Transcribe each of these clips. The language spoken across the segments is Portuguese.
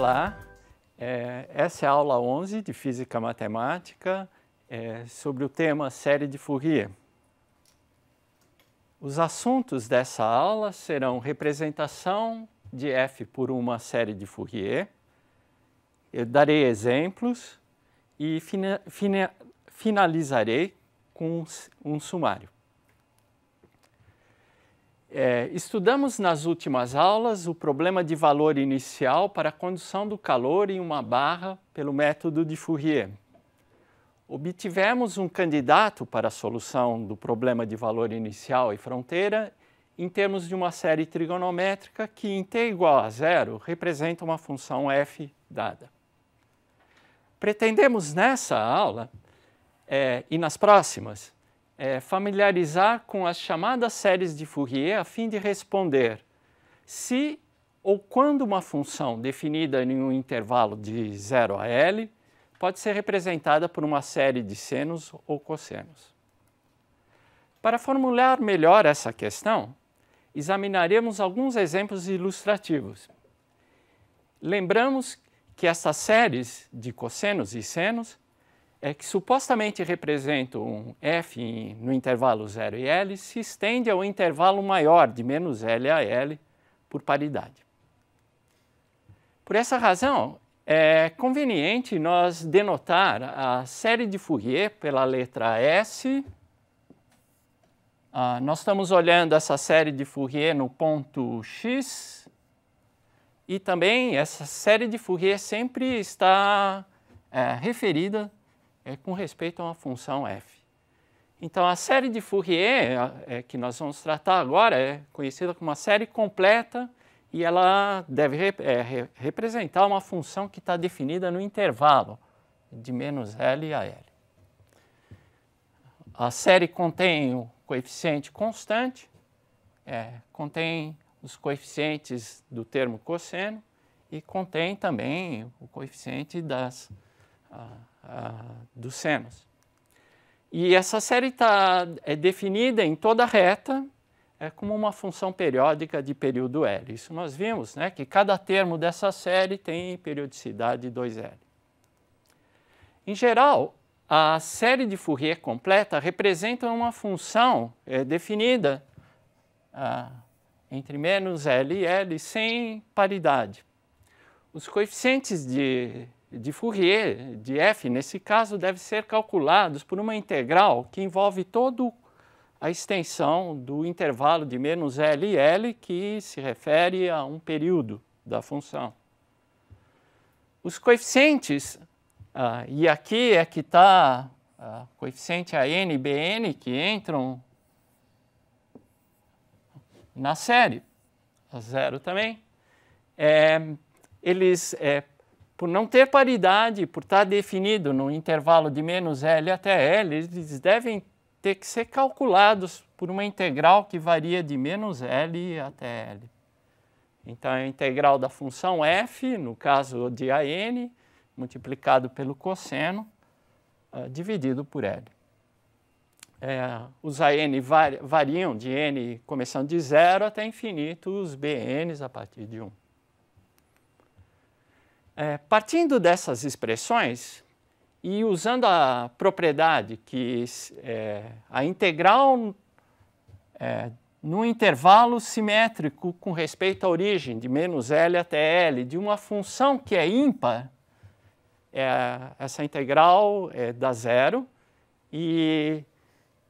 Olá, é, essa é a aula 11 de Física Matemática é, sobre o tema série de Fourier. Os assuntos dessa aula serão representação de f por uma série de Fourier, eu darei exemplos e fina, fina, finalizarei com um, um sumário. É, estudamos nas últimas aulas o problema de valor inicial para a condução do calor em uma barra pelo método de Fourier. Obtivemos um candidato para a solução do problema de valor inicial e fronteira em termos de uma série trigonométrica que, em t igual a zero, representa uma função f dada. Pretendemos nessa aula é, e nas próximas é, familiarizar com as chamadas séries de Fourier a fim de responder se ou quando uma função definida em um intervalo de 0 a L pode ser representada por uma série de senos ou cossenos. Para formular melhor essa questão, examinaremos alguns exemplos ilustrativos. Lembramos que essas séries de cossenos e senos é que supostamente representam um f no intervalo 0 e L se estende ao intervalo maior de menos L a L por paridade. Por essa razão, é conveniente nós denotar a série de Fourier pela letra S. Ah, nós estamos olhando essa série de Fourier no ponto X e também essa série de Fourier sempre está é, referida é com respeito a uma função f. Então, a série de Fourier, é, que nós vamos tratar agora, é conhecida como uma série completa e ela deve rep é, re representar uma função que está definida no intervalo de menos L a L. A série contém o coeficiente constante, é, contém os coeficientes do termo cosseno e contém também o coeficiente das, dos senos. E essa série está é definida em toda reta é como uma função periódica de período L. Isso nós vimos, né, que cada termo dessa série tem periodicidade 2L. Em geral, a série de Fourier completa representa uma função é, definida ah, entre menos L e L sem paridade. Os coeficientes de de Fourier, de f, nesse caso, deve ser calculados por uma integral que envolve toda a extensão do intervalo de menos L e L, que se refere a um período da função. Os coeficientes, ah, e aqui é que está o coeficiente AN e BN, que entram na série, a zero também, é, eles é, por não ter paridade, por estar definido no intervalo de menos L até L, eles devem ter que ser calculados por uma integral que varia de menos L até L. Então, a integral da função f, no caso de AN, multiplicado pelo cosseno, uh, dividido por L. É, os AN variam de n começando de zero até infinito, os BNs a partir de 1. É, partindo dessas expressões e usando a propriedade que é, a integral é, no intervalo simétrico com respeito à origem de menos L até L de uma função que é ímpar, é, essa integral é da zero e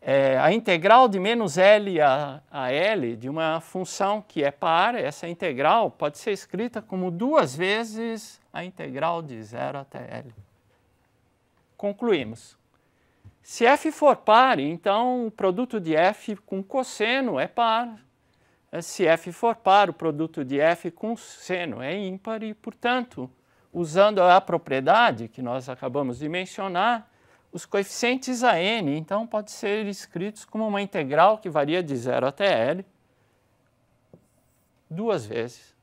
é, a integral de menos L a, a, L de uma função que é par, essa integral pode ser escrita como duas vezes a integral de 0 até L. Concluímos. Se f for par, então o produto de f com cosseno é par. Se f for par, o produto de f com seno é ímpar e, portanto, usando a propriedade que nós acabamos de mencionar, os coeficientes a n, então, podem ser escritos como uma integral que varia de 0 até L, duas vezes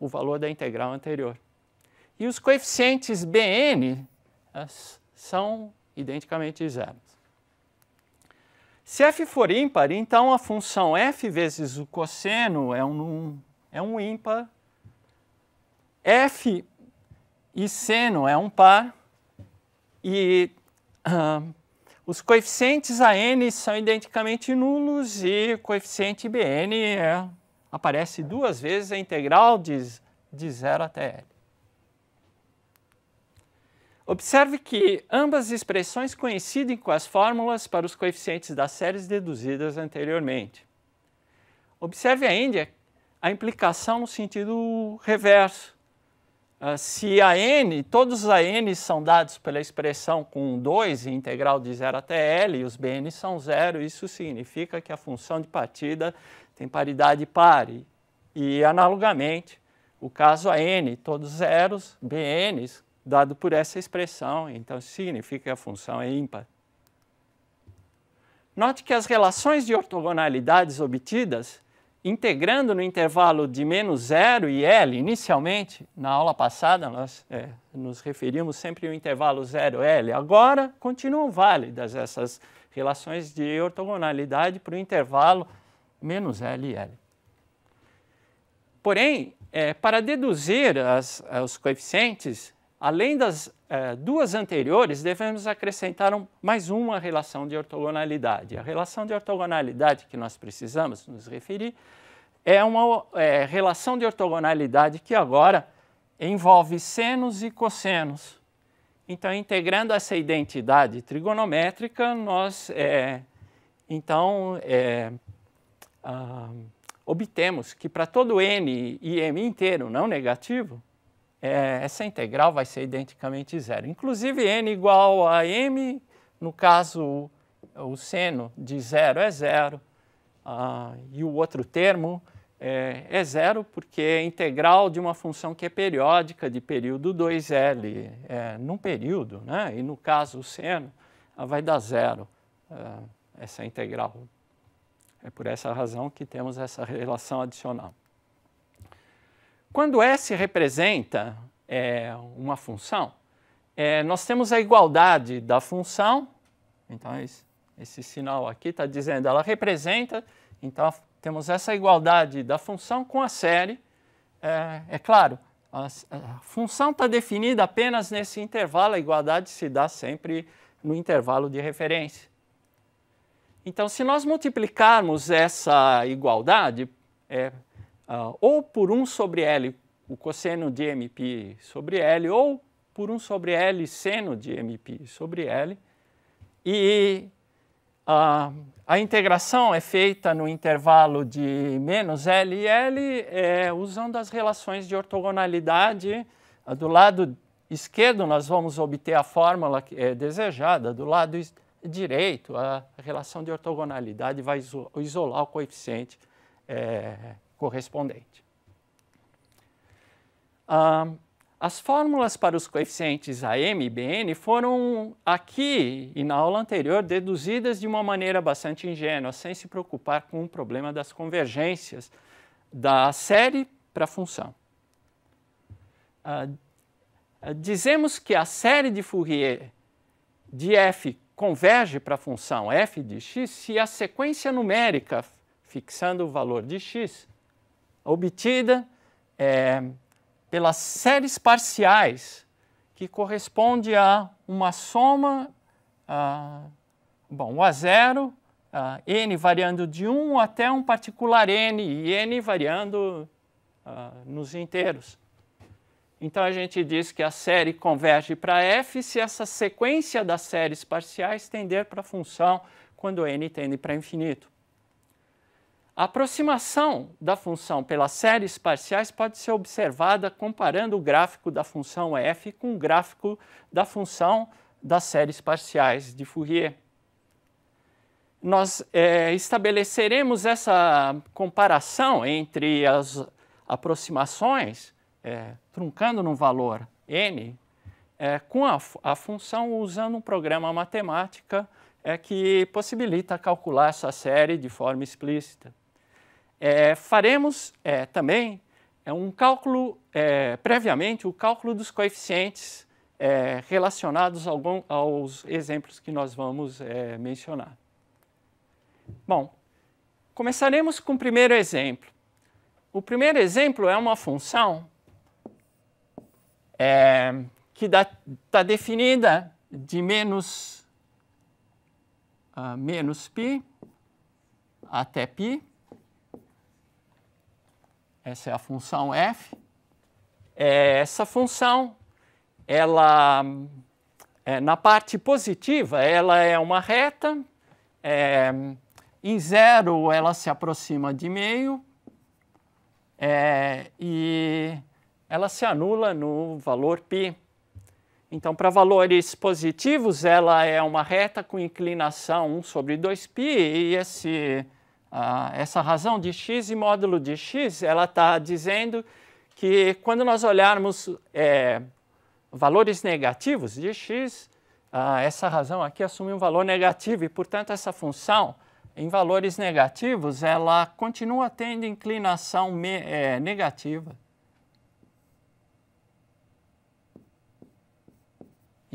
o valor da integral anterior. E os coeficientes Bn são identicamente zeros. Se f for ímpar, então a função f vezes o cosseno é um, é um ímpar. f e seno é um par, e uh, os coeficientes AN são identicamente nulos e o coeficiente BN é, aparece duas vezes a integral de, de 0 até L. Observe que ambas expressões coincidem com as fórmulas para os coeficientes das séries deduzidas anteriormente. Observe ainda a implicação no sentido reverso. Uh, se a n, todos os n são dados pela expressão com 2 integral de 0 até L e os bn são zero, isso significa que a função de partida tem paridade par. E, analogamente, o caso a n, todos zeros, bn's, dado por essa expressão, então significa que a função é ímpar. Note que as relações de ortogonalidades obtidas, integrando no intervalo de menos zero e L, inicialmente, na aula passada, nós é, nos referimos sempre ao intervalo zero L, agora continuam válidas essas relações de ortogonalidade para o intervalo menos L e L. Porém, é, para deduzir as, os coeficientes, Além das eh, duas anteriores, devemos acrescentar um, mais uma relação de ortogonalidade. A relação de ortogonalidade que nós precisamos nos referir é uma é, relação de ortogonalidade que agora envolve senos e cossenos. Então, integrando essa identidade trigonométrica, nós é, então é, ah, obtemos que para todo n e m inteiro não negativo, é, essa integral vai ser identicamente zero. Inclusive, n igual a m, no caso, o seno de zero é zero, uh, e o outro termo é, é, zero, porque é integral de uma função que é periódica de período 2L, é, num período, né? e no caso o seno, vai dar zero, uh, essa integral. É por essa razão que temos essa relação adicional. Quando S representa é, uma função, é, nós temos a igualdade da função, então esse, esse sinal aqui está dizendo, ela representa, então temos essa igualdade da função com a série. É, é claro, a, a função está definida apenas nesse intervalo, a igualdade se dá sempre no intervalo de referência. Então, se nós multiplicarmos essa igualdade, é, uh, ou por 1 sobre L, o cosseno de MP sobre L, ou por 1 sobre L seno de MP sobre L, e uh, a integração é feita no intervalo de menos L e L, é, usando as relações de ortogonalidade. Do lado esquerdo, nós vamos obter a fórmula que é desejada, do lado direito, a relação de ortogonalidade vai isolar o coeficiente é, correspondente. Ah, as fórmulas para os coeficientes AM e BN foram aqui e na aula anterior deduzidas de uma maneira bastante ingênua, sem se preocupar com o problema das convergências da série para a função. Ah, dizemos que a série de Fourier de f converge para a função f de x se a sequência numérica fixando o valor de x, obtida é, pelas séries parciais, que corresponde a uma soma, uh, bom, a zero, uh, n variando de 1 até um particular n, e n variando uh, nos inteiros. Então a gente diz que a série converge para f se essa sequência das séries parciais tender para a função quando n tende para infinito. A aproximação da função pelas séries parciais pode ser observada comparando o gráfico da função f com o gráfico da função das séries parciais de Fourier. Nós é, estabeleceremos essa comparação entre as aproximações, é, truncando no valor n, é, com a, a, função usando um programa matemática é, que possibilita calcular essa série de forma explícita. É, faremos é, também é, um cálculo, é, previamente, o cálculo dos coeficientes é, relacionados algum, aos exemplos que nós vamos é, mencionar. Bom, começaremos com o primeiro exemplo. O primeiro exemplo é uma função que está definida de menos, uh, menos π até π. Essa é a função f. É, essa função, ela, é, na parte positiva, ela é uma reta. É, em zero, ela se aproxima de meio. É, e ela se anula no valor π. Então, para valores positivos, ela é uma reta com inclinação 1 sobre 2π, e esse, uh, essa razão de x e módulo de x, ela está dizendo que quando nós olharmos é, valores negativos de x, uh, essa razão aqui assume um valor negativo, e, portanto, essa função, em valores negativos, ela continua tendo inclinação me, é, negativa.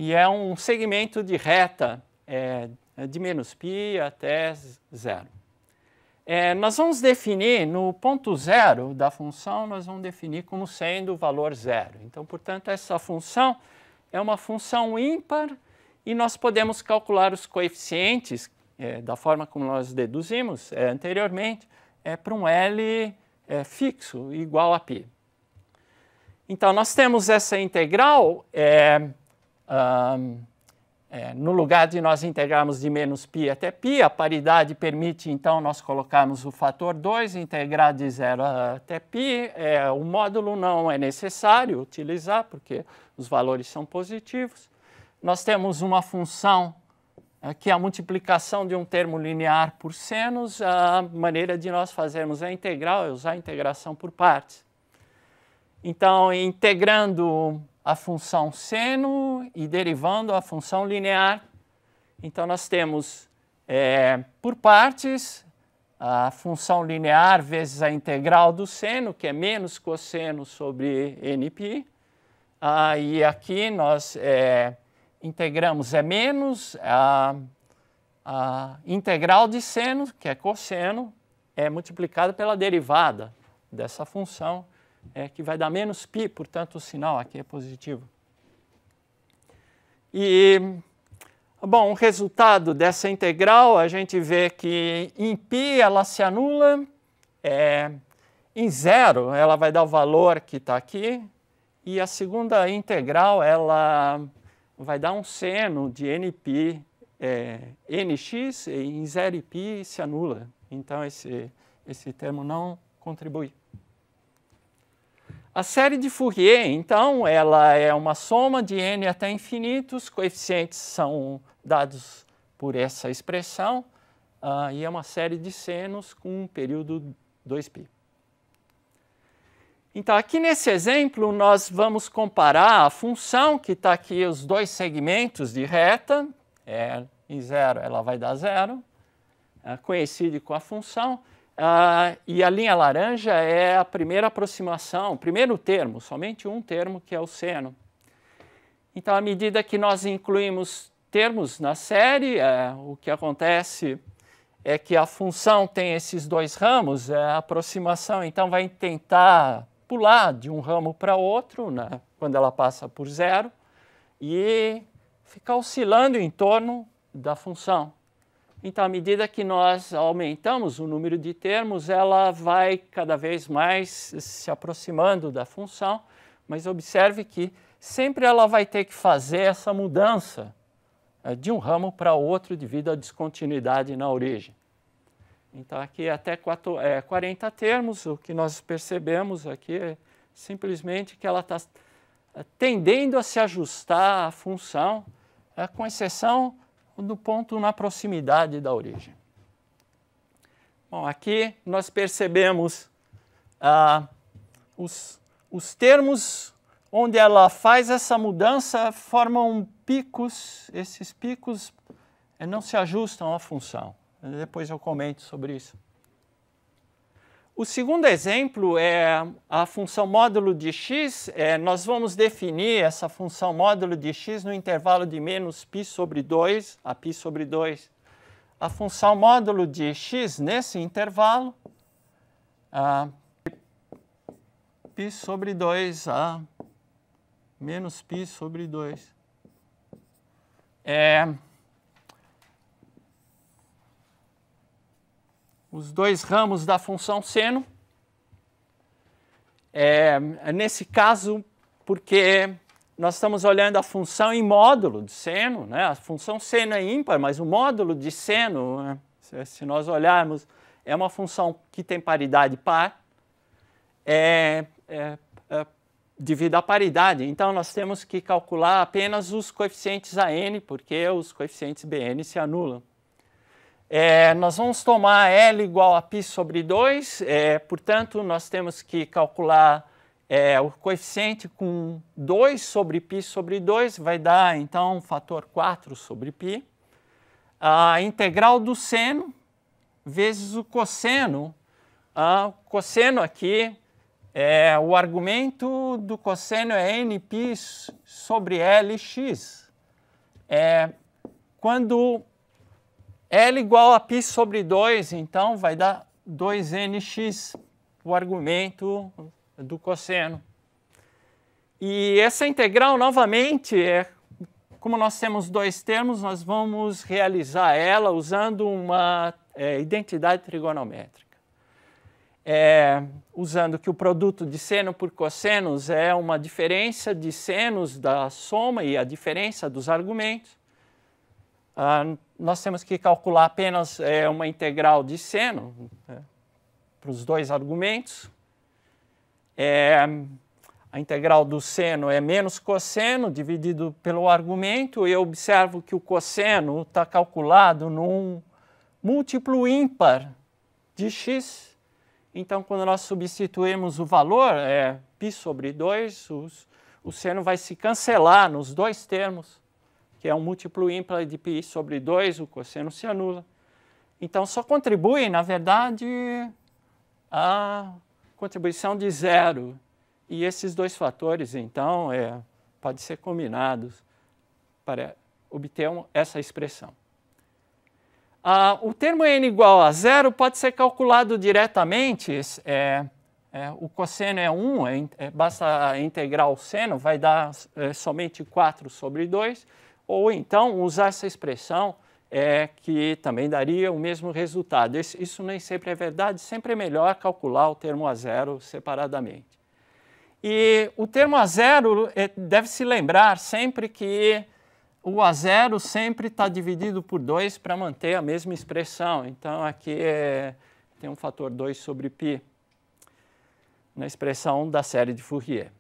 e é um segmento de reta é, de menos π até zero. É, nós vamos definir no ponto zero da função, nós vamos definir como sendo o valor zero. Então, portanto, essa função é uma função ímpar e nós podemos calcular os coeficientes é, da forma como nós deduzimos é, anteriormente é, para um L é, fixo igual a π. Então, nós temos essa integral é, um, é, no lugar de nós integrarmos de menos π até π, a paridade permite então nós colocarmos o fator 2, integrar de 0 até π. É, o módulo não é necessário utilizar, porque os valores são positivos. Nós temos uma função é, que é a multiplicação de um termo linear por senos. A maneira de nós fazermos a integral é usar a integração por partes. Então, integrando a função seno e derivando a função linear. Então, nós temos é, por partes a função linear vezes a integral do seno, que é menos cosseno sobre nπ. Ah, e aqui nós é, integramos é menos a, a integral de seno, que é cosseno, é multiplicada pela derivada dessa função, é, que vai dar menos π, portanto o sinal aqui é positivo. E, bom, o resultado dessa integral, a gente vê que em π ela se anula, é, em zero ela vai dar o valor que está aqui, e a segunda integral ela vai dar um seno de nπ, é, nx, e em zero e π se anula. Então esse, esse termo não contribui. A série de Fourier, então, ela é uma soma de n até infinito, os coeficientes são dados por essa expressão, uh, e é uma série de senos com um período 2π. Então, aqui nesse exemplo, nós vamos comparar a função que está aqui, os dois segmentos de reta, é, em zero ela vai dar zero, é, coincide com a função, Uh, e a linha laranja é a primeira aproximação, primeiro termo, somente um termo, que é o seno. Então, à medida que nós incluímos termos na série, é, o que acontece é que a função tem esses dois ramos, é, a aproximação então vai tentar pular de um ramo para outro, né, quando ela passa por zero, e ficar oscilando em torno da função. Então, à medida que nós aumentamos o número de termos, ela vai cada vez mais se aproximando da função, mas observe que sempre ela vai ter que fazer essa mudança eh, de um ramo para outro devido à descontinuidade na origem. Então, aqui até 40 termos, o que nós percebemos aqui é simplesmente que ela está tendendo a se ajustar à função, eh, com exceção do ponto na proximidade da origem. Bom, aqui nós percebemos ah, os, os termos onde ela faz essa mudança formam picos, esses picos eh, não se ajustam à função. Depois eu comento sobre isso. O segundo exemplo é a função módulo de x. É, nós vamos definir essa função módulo de x no intervalo de menos π sobre 2 a π sobre 2. A função módulo de x nesse intervalo, a π sobre 2 a menos π sobre 2. É, os dois ramos da função seno. É, nesse caso, porque nós estamos olhando a função em módulo de seno, né? a função seno é ímpar, mas o módulo de seno, né? se, se, nós olharmos, é uma função que tem paridade par, é, é, é, devido à paridade. Então, nós temos que calcular apenas os coeficientes AN, porque os coeficientes BN se anulam. É, nós vamos tomar L igual a π sobre 2, é, portanto, nós temos que calcular é, o coeficiente com 2 sobre π sobre 2, vai dar, então, um fator 4 sobre π. A integral do seno vezes o cosseno. o cosseno aqui, é, o argumento do cosseno é nπ sobre Lx. É, quando L igual a π sobre 2, então vai dar 2nx, o argumento do cosseno. E essa integral, novamente, é, como nós temos dois termos, nós vamos realizar ela usando uma é, identidade trigonométrica. É, usando que o produto de seno por cossenos é uma diferença de senos da soma e a diferença dos argumentos. Ah, nós temos que calcular apenas é, uma integral de seno né, para os dois argumentos. É, a integral do seno é menos cosseno dividido pelo argumento. E eu observo que o cosseno está calculado num múltiplo ímpar de x. Então, quando nós substituímos o valor, é π sobre 2, os, o seno vai se cancelar nos dois termos que é um múltiplo ímpar de π sobre 2, o cosseno se anula. Então, só contribui, na verdade, a contribuição de zero. E esses dois fatores, então, é, podem ser combinados para obter essa expressão. Ah, o termo n igual a zero pode ser calculado diretamente. É, é, o cosseno é 1, é, é, basta integrar o seno, vai dar é, somente 4 sobre 2 ou então usar essa expressão é, que também daria o mesmo resultado. Isso nem sempre é verdade, sempre é melhor calcular o termo a zero separadamente. E o termo a zero é, deve se lembrar sempre que o a zero sempre está dividido por 2 para manter a mesma expressão. Então aqui é, tem um fator 2 sobre π na expressão da série de Fourier.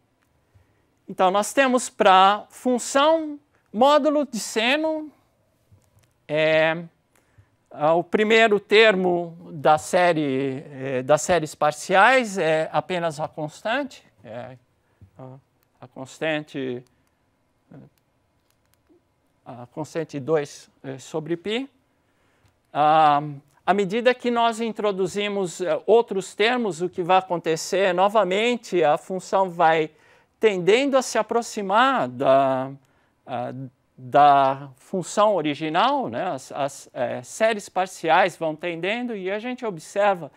Então nós temos para função Módulo de seno é, é o primeiro termo da série, é, das séries parciais é apenas a constante, é, a constante a constante 2 é, sobre π. Ah, à medida que nós introduzimos é, outros termos, o que vai acontecer novamente, a função vai tendendo a se aproximar da, da função original, né? as, as é, séries parciais vão tendendo e a gente observa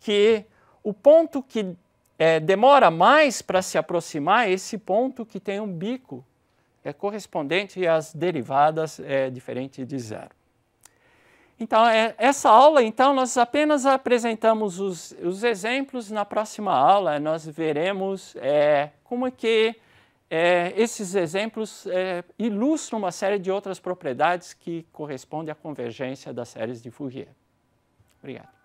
que o ponto que é, demora mais para se aproximar é esse ponto que tem um bico é correspondente às derivadas é, diferente de zero. Então, é, essa aula, então, nós apenas apresentamos os, os exemplos. Na próxima aula, nós veremos é, como é que é, esses exemplos é, ilustram uma série de outras propriedades que correspondem à convergência das séries de Fourier. Obrigado.